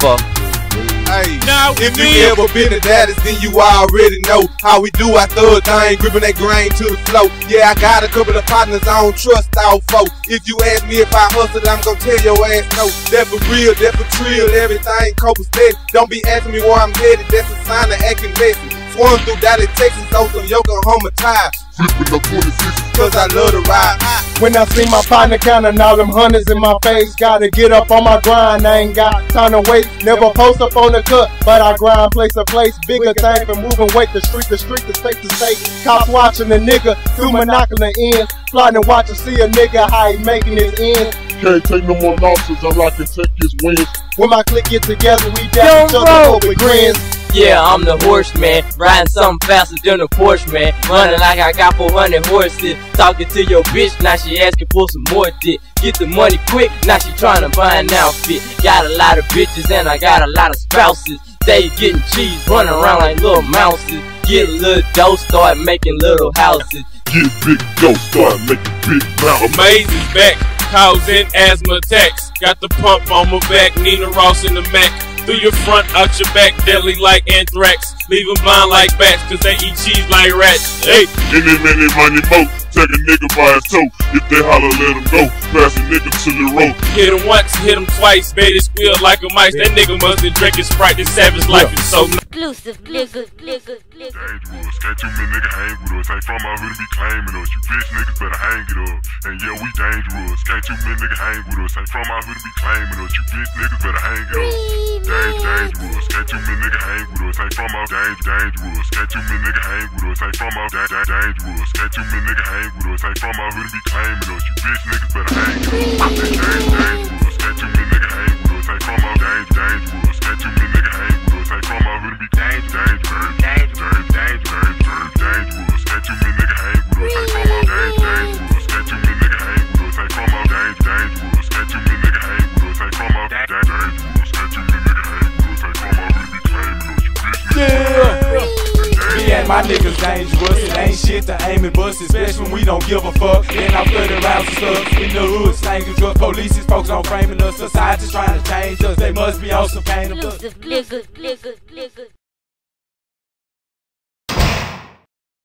for. Hey, Now if we you ever been to Dallas, then you already know how we do our third thing, gripping that grain to the flow. Yeah, I got a couple of partners I don't trust all folk. If you ask me if I hustle, I'm gonna tell your ass no. That for real, that for trill, everything copacetic. Don't be asking me where I'm headed, that's a sign of acting messy. Swung through Dallas, Texas, on some Yokohama tire. Flipping up 26. Cause I love to ride. When I see my partner counting all them hundreds in my face, gotta get up on my grind. I ain't got time to wait. Never post up on the cut, but I grind place to place. Bigger thing for moving weight, the street to street, the state to state. Cops watching the nigga through monocular ends. Plotting and watching, see a nigga how he making his ends. Can't take no more losses, all I can take is wins. When my clique get together, we dap each other up with grins. Yeah, I'm the horseman, riding something faster than a Porsche man. Running like I got 400 horses. Talking to your bitch, now she asking for some more dick. Get the money quick, now she trying to buy an outfit. Got a lot of bitches and I got a lot of spouses. They getting cheese, running around like little mouses. Get a little dough, start making little houses. Get big dough, start making big mouth. Amazing is back, causing asthma attacks. Got the pump on my back, Nina Ross in the Mac. Through your front, out your back, deadly like anthrax. Leave 'em blind like bats, cause they eat cheese like rats. Hey, Any, many, money, mo. Take a nigga by his toe. If they holler, let him go. Pass a nigga to the road. Hit hit 'em once, hit hit 'em twice, made it squeal like a mice. That nigga must have drinking Sprite, this savage life is so Exclusive, exclusive, exclusive, exclusive. Dangerous. Can't too many niggas hang with us. Ain't from our hood and be claiming us. You bitch niggas better hang it up. And yeah, we dangerous. Can't too many niggas hang with us. Ain't from our hood and be claiming us. You bitch niggas better hang it up. Danger, dangerous. Can't too many niggas hang with us. Danger, dangerous. Can't too many niggas hang with us. Ain't from our da- da- dangerous. Can't too many niggas hang with us. Ain't from our hood be claiming us. You bitch niggas better hang it up. My niggas dangerous. It ain't shit to aim and bust, especially when we don't give a fuck. Then I'm 30 rounds of stuff in the hood, slanging drugs. Police is folks on framing us. Society's trying to change us. They must be on some pain of us.